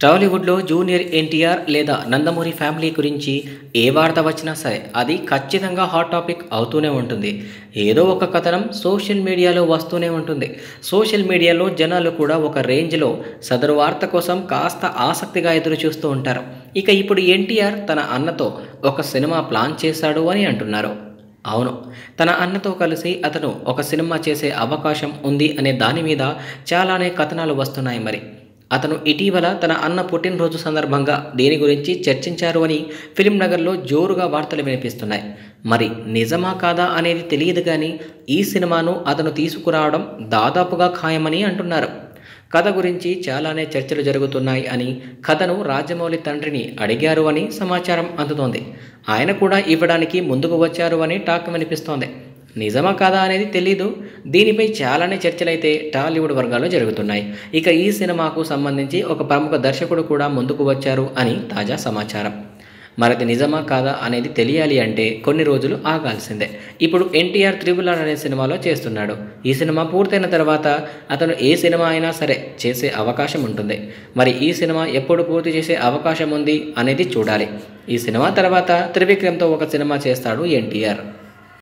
టాలీవుడ్లో జూనియర్ ఎన్టీఆర్ లేదా నందమూరి ఫ్యామిలీ గురించి ఏ వార్త వచ్చినా సరే అది ఖచ్చితంగా హాట్ టాపిక్ అవుతూనే ఉంటుంది. ఏదో ఒక కథనం సోషల్ మీడియాలో వస్తూనే ఉంటుంది. సోషల్ మీడియాలో జనాలు కూడా ఒక రేంజ్లో సదరు వార్త కోసం కాస్త ఆసక్తిగా ఎదురు చూస్తూ ఉంటారు. ఇక ఇప్పుడు ఎన్టీఆర్ తన అన్నతో ఒక సినిమా ప్లాన్ చేశాడు అని అంటున్నారు. అవును తన అన్నతో కలిసి అతను ఒక సినిమా చేసే అవకాశం ఉంది అనే దాని మీద చాలానే కథనాలు వస్తున్నాయి మరి. అతను ఇటీవల తన అన్న పుట్టినరోజు సందర్భంగా దీని గురించి చర్చించారు అని ఫిలిం నగర్లో జోరుగా వార్తలు వినిపిస్తున్నాయి. మరి నిజమా కాదా అనేది తెలియదు కానీ ఈ సినిమాను అతను తీసుకురావడం దాదాపుగా ఖాయమని అంటున్నారు. కథ గురించి చాలానే చర్చలు జరుగుతున్నాయి అని కథను రాజమౌళి తండ్రిని అడిగారు అని సమాచారం అందుతోంది. ఆయన కూడా ఇవ్వడానికి ముందుకు వచ్చారు అని టాక్ వినిపిస్తోంది. నిజమా కాదా అనేది తెలీదు. దీనిపై చాలానే చర్చలైతే టాలీవుడ్ వర్గాల్లో జరుగుతున్నాయి. ఇక ఈ సినిమాకు సంబంధించి ఒక ప్రముఖ దర్శకుడు కూడా ముందుకు వచ్చారు అని తాజా సమాచారం. మరది నిజమా కాదా అనేది తెలియాలి అంటే కొన్ని రోజులు ఆగాల్సిందే. ఇప్పుడు ఎన్టీఆర్ త్రిబుల్ ఆర్ అనే సినిమాలో చేస్తున్నాడు. ఈ సినిమా పూర్తయిన తర్వాత అతను ఏ సినిమా అయినా సరే చేసే అవకాశం ఉంటుంది. మరి ఈ సినిమా ఎప్పుడు పూర్తి చేసే అవకాశం ఉంది అనేది చూడాలి. ఈ సినిమా తర్వాత త్రివిక్రమ్తో ఒక సినిమా చేస్తాడు ఎన్టీఆర్.